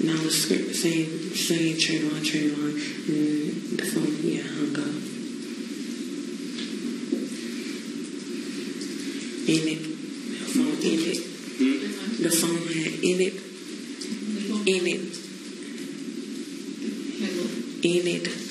And I was screaming, saying, saying Trayvon, Trayvon, and the phone, yeah, hung up. In it, the phone in it. The phone had in it, in it, in it.